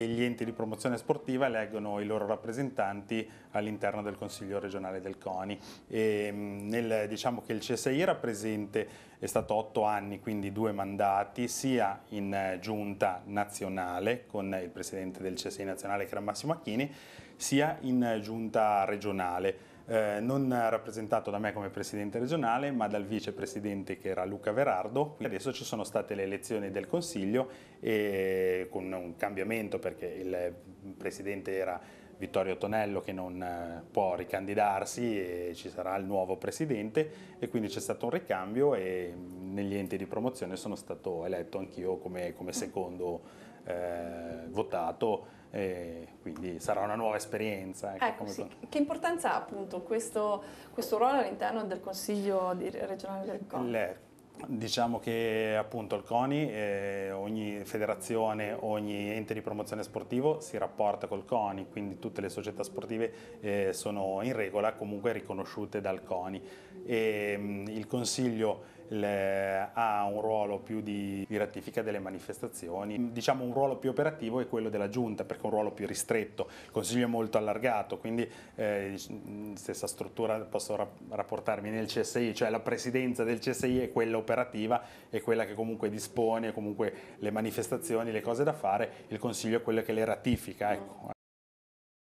Gli enti di promozione sportiva eleggono i loro rappresentanti all'interno del Consiglio regionale del CONI. E, nel, diciamo che il CSI era presente, è stato otto anni, quindi due mandati, sia in eh, giunta nazionale con il presidente del CSI nazionale che era Massimo Acchini, sia in giunta regionale eh, non rappresentato da me come presidente regionale ma dal vicepresidente che era Luca Verardo. Adesso ci sono state le elezioni del Consiglio e con un cambiamento perché il presidente era Vittorio Tonello che non eh, può ricandidarsi e ci sarà il nuovo presidente e quindi c'è stato un ricambio e negli enti di promozione sono stato eletto anch'io come, come secondo votato e quindi sarà una nuova esperienza. Ecco, ecco sì. Che importanza ha appunto questo, questo ruolo all'interno del Consiglio regionale del CONI? Le, diciamo che appunto il CONI, eh, ogni federazione, ogni ente di promozione sportivo si rapporta col CONI, quindi tutte le società sportive eh, sono in regola, comunque riconosciute dal CONI. E, mh, mm, il Consiglio le, ha un ruolo più di, di, ratifica delle manifestazioni, diciamo un ruolo più operativo è quello della giunta perché è un ruolo più ristretto, il consiglio è molto allargato, quindi eh, stessa struttura posso ra rapportarmi nel CSI, cioè la presidenza del CSI è quella operativa, è quella che comunque dispone comunque le manifestazioni, le cose da fare, il consiglio è quello che le ratifica. Ecco.